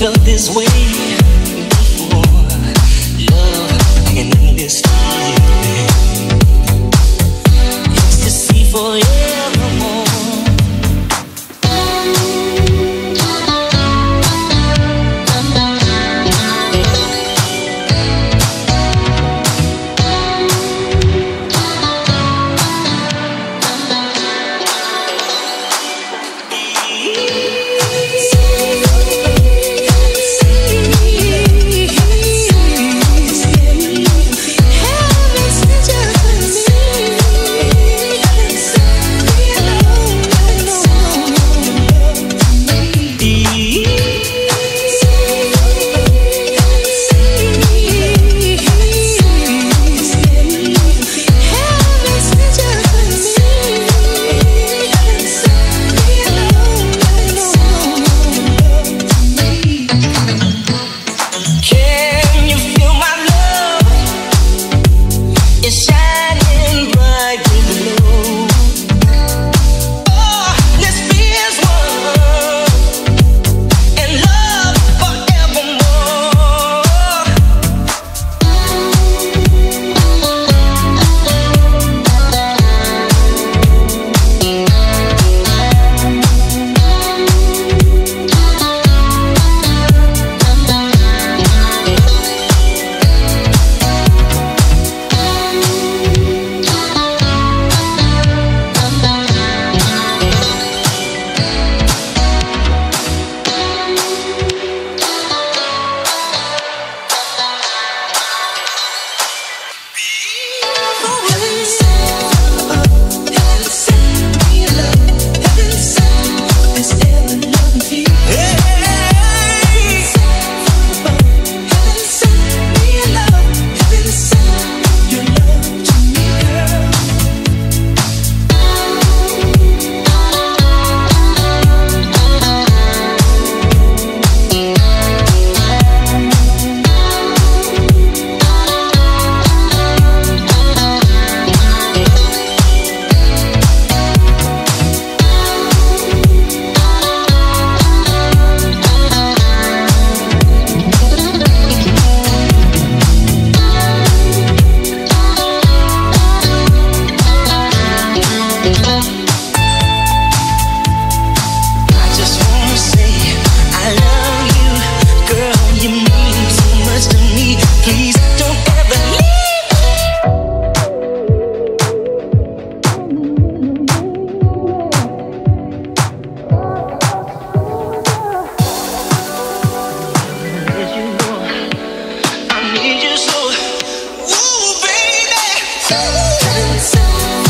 for you so